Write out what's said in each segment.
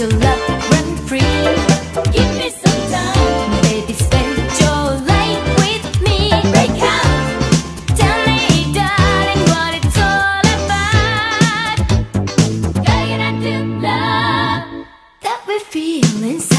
To love rent free. Give me some time, baby. Spend your life with me. Break out, tell me, darling, what it's all about. Love that we feel inside.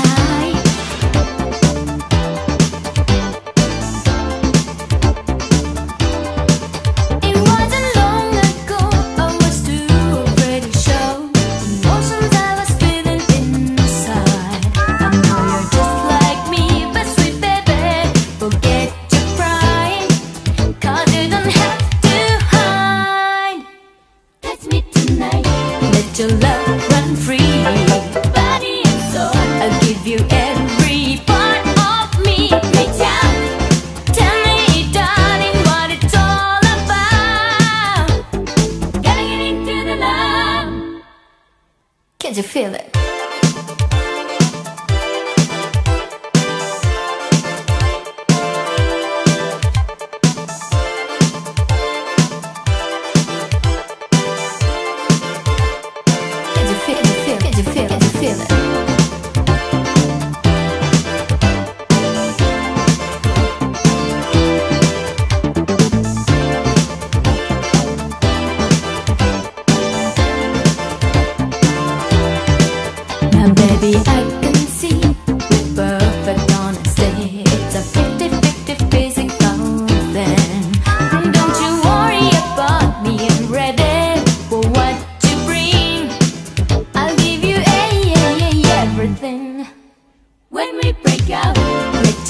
your love run free. Body and soul. I'll give you every part of me. Reach out. Tell me, darling, what it's all about. Into the love. Can you feel it?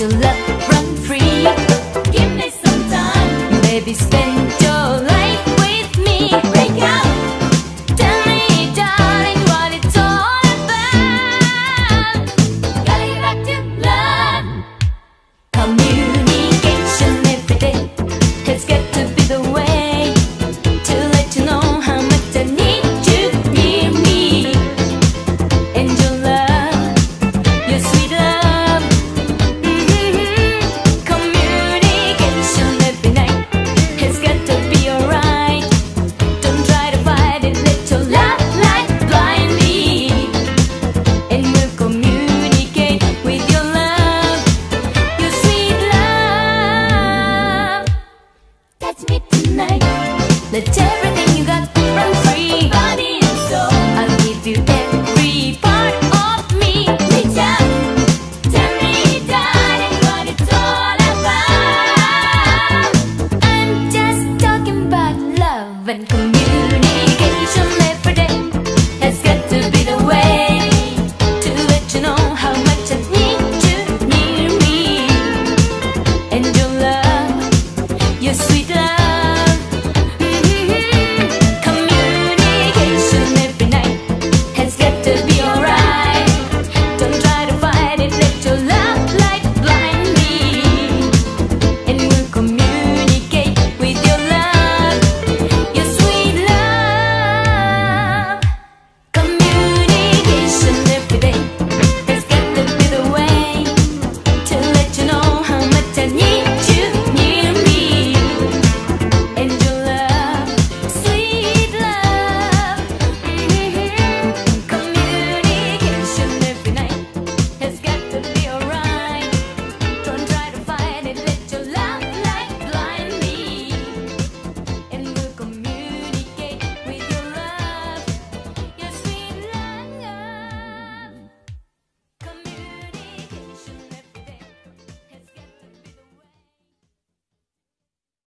To let love run free. Give me some time, baby, spend Now tell